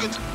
good.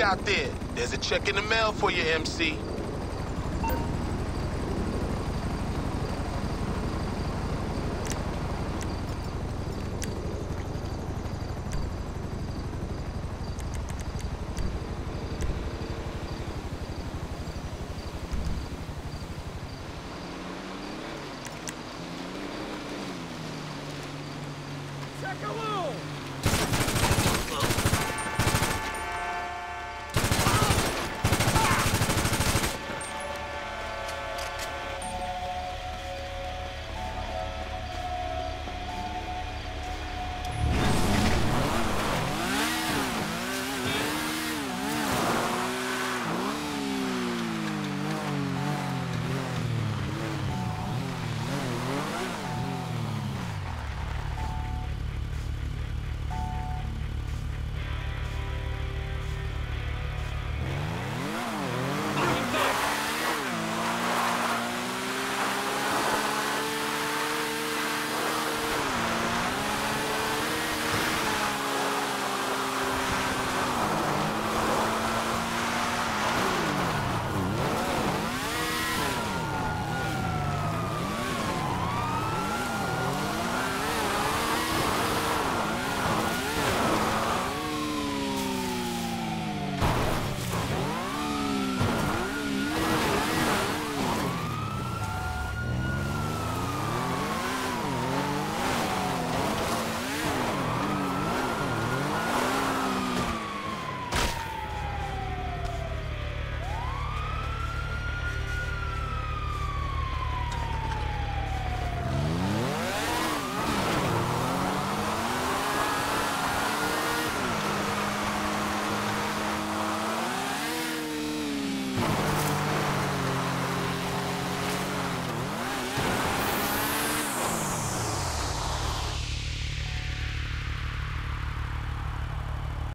out there. There's a check in the mail for you, MC.